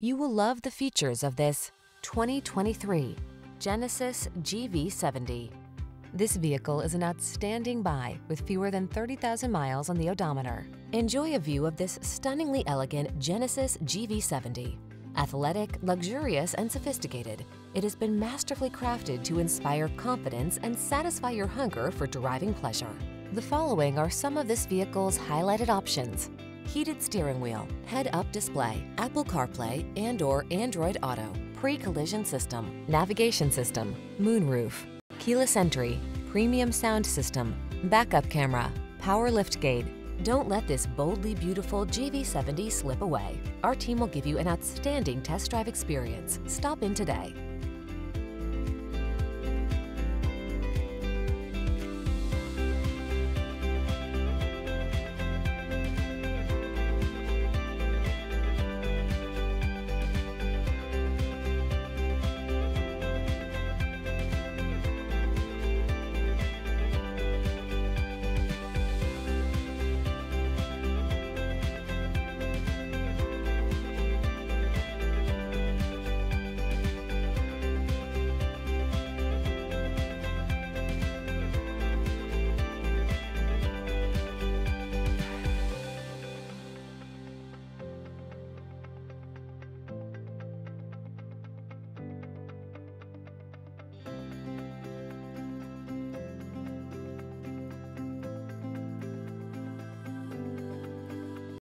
You will love the features of this 2023 Genesis GV70. This vehicle is an outstanding buy with fewer than 30,000 miles on the odometer. Enjoy a view of this stunningly elegant Genesis GV70. Athletic, luxurious, and sophisticated, it has been masterfully crafted to inspire confidence and satisfy your hunger for driving pleasure. The following are some of this vehicle's highlighted options. Heated steering wheel, head-up display, Apple CarPlay and or Android Auto, pre-collision system, navigation system, moonroof, keyless entry, premium sound system, backup camera, power liftgate. Don't let this boldly beautiful GV70 slip away. Our team will give you an outstanding test drive experience. Stop in today.